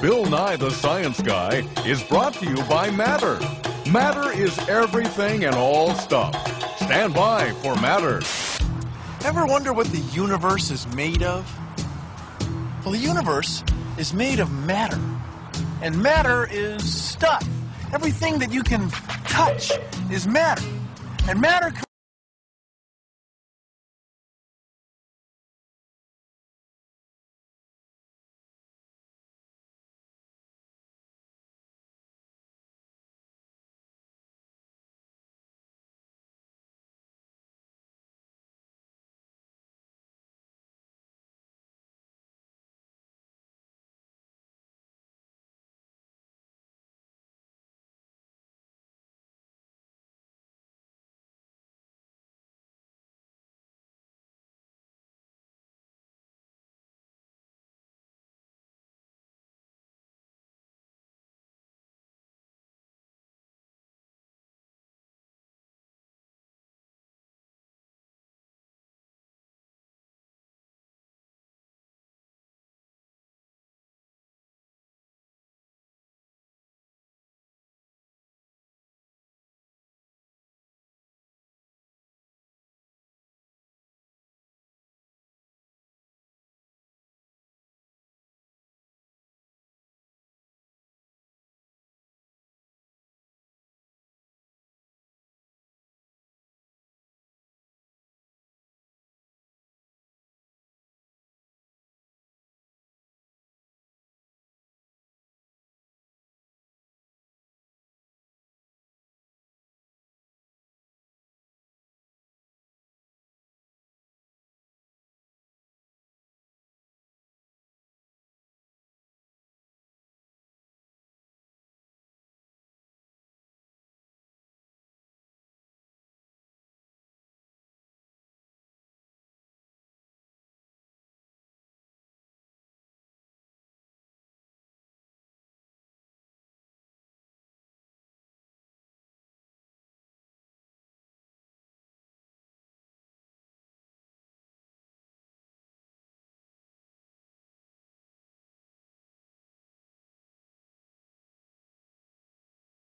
Bill Nye the Science Guy is brought to you by Matter. Matter is everything and all stuff. Stand by for Matter. Ever wonder what the universe is made of? Well, the universe is made of matter. And matter is stuff. Everything that you can touch is matter. And matter